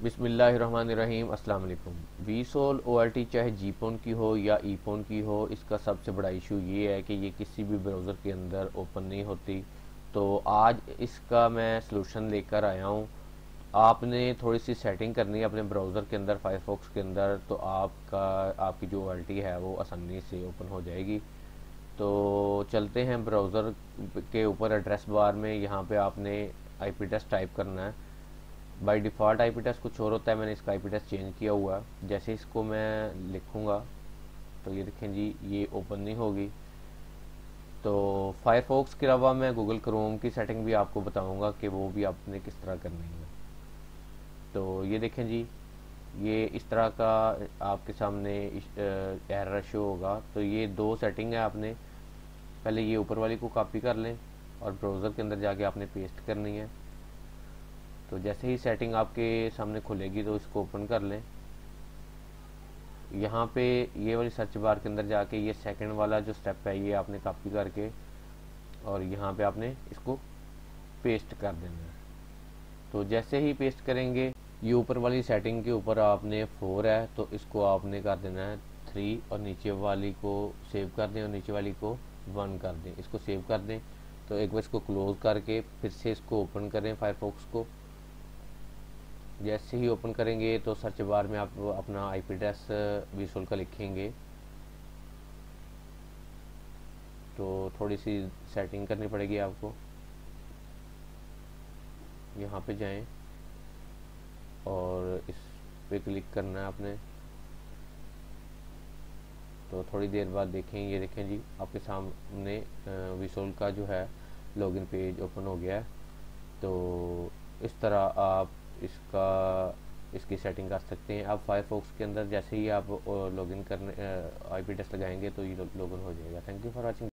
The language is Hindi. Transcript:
अस्सलाम वालेकुम वी सोल ओ आर टी चाहे जीपोन की हो या ईपोन की हो, इसका सबसे बड़ा इशू ये है कि ये किसी भी ब्राउज़र के अंदर ओपन नहीं होती। तो आज इसका मैं सलूशन लेकर आया हूँ। आपने थोड़ी सी सेटिंग करनी है अपने ब्राउज़र के अंदर फायरफॉक्स के अंदर तो आपका, आपकी जो ओ है वो आसानी से ओपन हो जाएगी। तो चलते हैं ब्राउज़र के ऊपर एड्रेस बार में। यहाँ पे आपने आई टाइप करना है। बाय डिफ़ॉल्ट आई टेस्ट कुछ और होता है, मैंने इसका आई टेस्ट चेंज किया हुआ है। जैसे इसको मैं लिखूँगा तो ये देखें जी, ये ओपन नहीं होगी। तो फायरफॉक्स के अलावा मैं गूगल क्रोम की सेटिंग भी आपको बताऊँगा कि वो भी आपने किस तरह करनी है। तो ये देखें जी, ये इस तरह का आपके सामने एरर शो होगा। तो ये दो सेटिंग है आपने। पहले ये ऊपर वाली को कॉपी कर लें और ब्राउज़र के अंदर जाके आपने पेस्ट करनी है। तो जैसे ही सेटिंग आपके सामने खुलेगी तो इसको ओपन कर लें। यहाँ पे ये वाली सर्च बार के अंदर जाके ये सेकंड वाला जो स्टेप है, ये आपने कॉपी करके और यहाँ पे आपने इसको पेस्ट कर देना है। तो जैसे ही पेस्ट करेंगे, ये ऊपर वाली सेटिंग के ऊपर आपने फोर है तो इसको आपने कर देना है थ्री और नीचे वाली को सेव कर दें और नीचे वाली को वन कर दें। इसको सेव कर दें तो एक बार इसको क्लोज करके फिर से इसको ओपन करें फायरफॉक्स को। जैसे ही ओपन करेंगे तो सर्च बार में आप अपना आईपी एड्रेस विजुअल का लिखेंगे। तो थोड़ी सी सेटिंग करनी पड़ेगी आपको। यहाँ पे जाएँ और इस पे क्लिक करना है आपने। तो थोड़ी देर बाद देखें, ये देखें जी, आपके सामने विसोल का जो है लॉगिन पेज ओपन हो गया है। तो इस तरह आप इसका, इसकी सेटिंग कर सकते हैं। आप फायरफॉक्स के अंदर जैसे ही आप लॉगिन करने आईपी टेस्ट लगाएँगे तो ये लॉगिन हो जाएगा। Thank you for watching